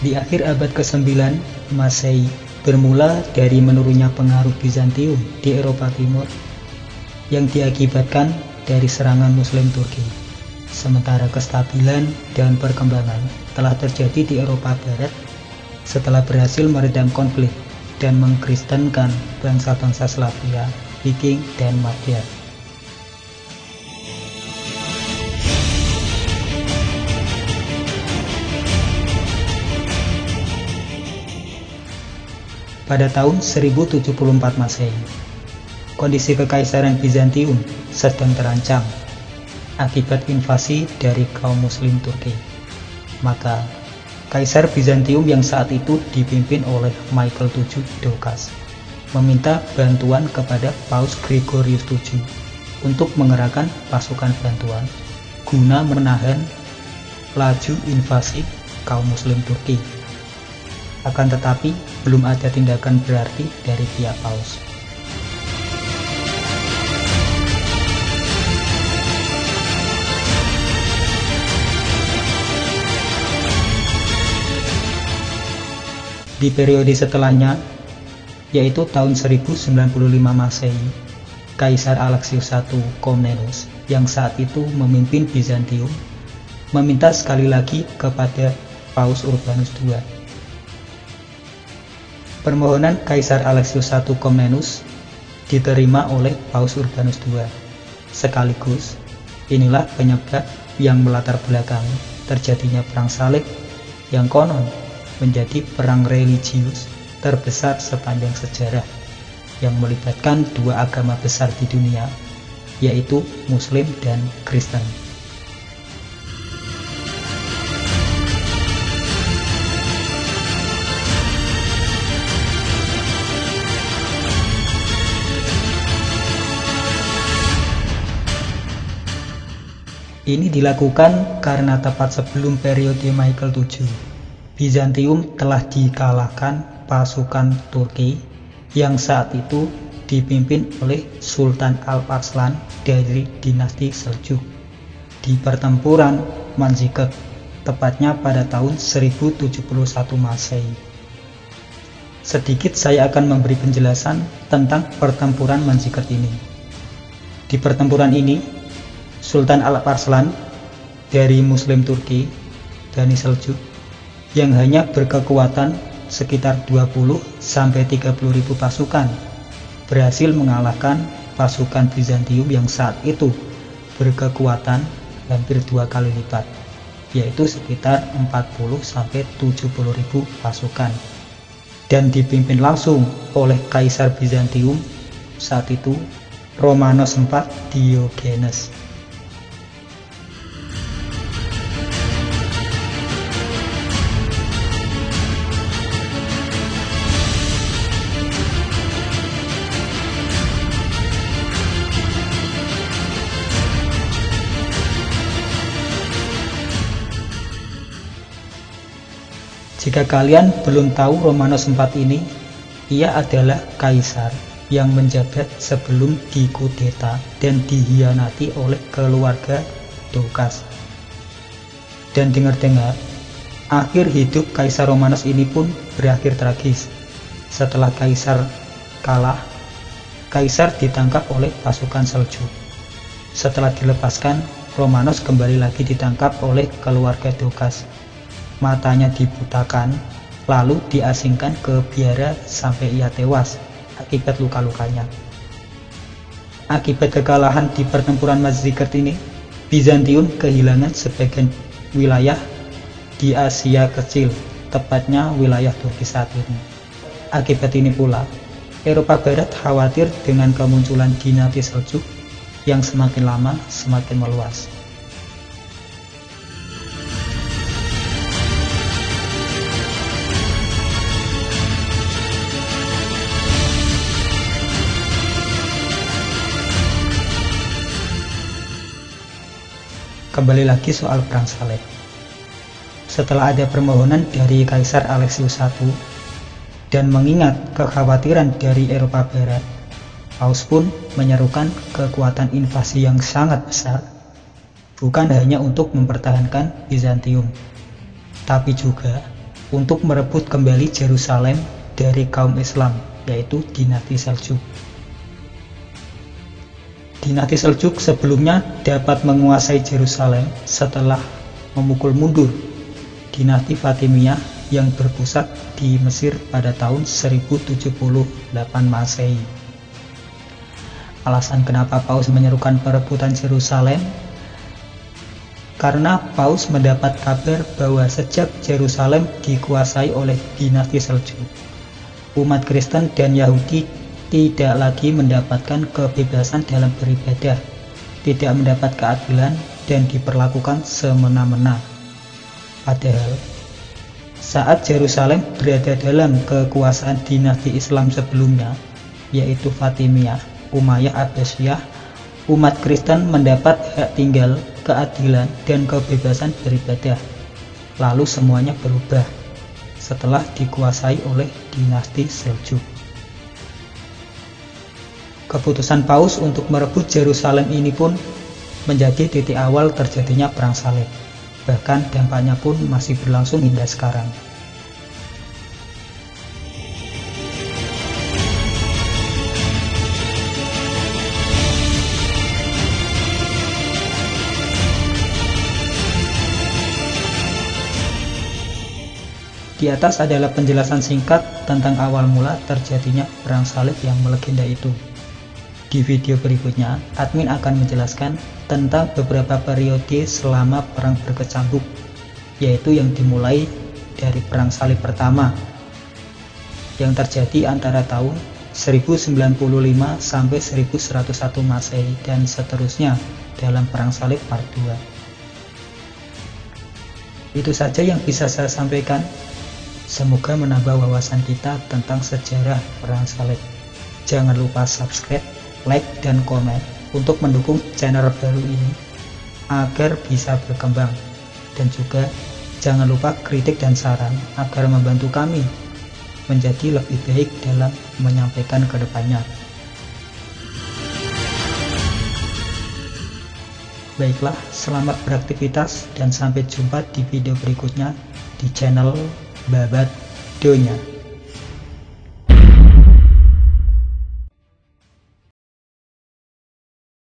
Di akhir abad ke-9 Masehi, bermula dari menurunnya pengaruh Bizantium di Eropa Timur yang diakibatkan dari serangan Muslim Turki. Sementara kestabilan dan perkembangan telah terjadi di Eropa Barat setelah berhasil meredam konflik dan mengkristenkan bangsa-bangsa Slavia, Viking, dan Magyar. Pada tahun 1074 Masehi. Kondisi kekaisaran Bizantium sedang terancam akibat invasi dari kaum muslim Turki. Maka, Kaisar Bizantium yang saat itu dipimpin oleh Michael VII Doukas meminta bantuan kepada Paus Gregorius VII untuk mengerahkan pasukan bantuan guna menahan laju invasi kaum muslim Turki akan tetapi belum ada tindakan berarti dari pihak Paus. Di periode setelahnya, yaitu tahun 1095 Masehi, Kaisar Alexius I Komnenos yang saat itu memimpin Bizantium meminta sekali lagi kepada Paus Urbanus II Permohonan Kaisar Alexius I Komnenus diterima oleh Paus Urbanus II. Sekaligus, inilah penyebab yang melatar belakangi terjadinya perang salib yang konon menjadi perang religius terbesar sepanjang sejarah yang melibatkan dua agama besar di dunia, yaitu Muslim dan Kristen. Ini dilakukan karena tepat sebelum periode Michael VII, Bizantium telah dikalahkan pasukan Turki yang saat itu dipimpin oleh Sultan Alp-Arslan dari dinasti Seljuk di pertempuran Manzikert, tepatnya pada tahun 1071 Masehi. Sedikit saya akan memberi penjelasan tentang pertempuran Manzikert ini. Di pertempuran ini, Sultan Alparslan dari Muslim Turki, Dani Seljuk, yang hanya berkekuatan sekitar 20 sampai 30 ribu pasukan, berhasil mengalahkan pasukan Bizantium yang saat itu berkekuatan hampir dua kali lipat, yaitu sekitar 40 sampai 70 ribu pasukan, dan dipimpin langsung oleh Kaisar Bizantium saat itu Romanos IV Diogenes. Jika kalian belum tahu Romanos IV ini, ia adalah kaisar yang menjabat sebelum dikudeta dan dihianati oleh keluarga Doukas. Dan dengar-dengar, akhir hidup Kaisar Romanos ini pun berakhir tragis. Setelah Kaisar kalah, Kaisar ditangkap oleh pasukan Seljuk. Setelah dilepaskan, Romanos kembali lagi ditangkap oleh keluarga Doukas matanya dibutakan, lalu diasingkan ke biara sampai ia tewas akibat luka-lukanya. Akibat kekalahan di pertempuran Mazikert ini, Bizantium kehilangan sebagian wilayah di Asia Kecil, tepatnya wilayah Turki saat ini. Akibat ini pula, Eropa Barat khawatir dengan kemunculan dinasti Seljuk yang semakin lama semakin meluas. Kembali lagi soal perang salib. Setelah ada permohonan dari Kaisar Alexius I dan mengingat kekhawatiran dari Eropa Barat, Paus pun menyerukan kekuatan invasi yang sangat besar, bukan hanya untuk mempertahankan Bizantium, tapi juga untuk merebut kembali Jerusalem dari kaum Islam, yaitu dinasti Seljuk. Dinasti Seljuk sebelumnya dapat menguasai Jerusalem setelah memukul mundur dinasti Fatimiyah yang berpusat di Mesir pada tahun 1078 Masehi. Alasan kenapa Paus menyerukan perebutan Jerusalem karena Paus mendapat kabar bahwa sejak Jerusalem dikuasai oleh dinasti Seljuk, umat Kristen dan Yahudi tidak lagi mendapatkan kebebasan dalam beribadah, tidak mendapat keadilan, dan diperlakukan semena-mena. Padahal, saat Yerusalem berada dalam kekuasaan dinasti Islam sebelumnya, yaitu Fatimiyah, Umayyah Abbasiyah, umat Kristen mendapat hak tinggal, keadilan, dan kebebasan beribadah. Lalu semuanya berubah setelah dikuasai oleh dinasti Seljuk. Keputusan Paus untuk merebut Yerusalem ini pun menjadi titik awal terjadinya Perang Salib. Bahkan dampaknya pun masih berlangsung hingga sekarang. Di atas adalah penjelasan singkat tentang awal mula terjadinya perang salib yang melegenda itu. Di video berikutnya, admin akan menjelaskan tentang beberapa periode selama perang berkecambuk, yaitu yang dimulai dari Perang Salib pertama yang terjadi antara tahun 1095 sampai 1101 Masehi dan seterusnya dalam Perang Salib part 2. Itu saja yang bisa saya sampaikan. Semoga menambah wawasan kita tentang sejarah Perang Salib. Jangan lupa subscribe like, dan komen untuk mendukung channel baru ini agar bisa berkembang. Dan juga jangan lupa kritik dan saran agar membantu kami menjadi lebih baik dalam menyampaikan ke depannya. Baiklah, selamat beraktivitas dan sampai jumpa di video berikutnya di channel Babat Donya.